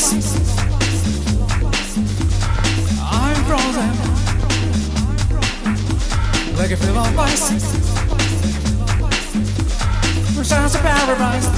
feel. I'm frozen. Like a film of ice. Sounds of paradise.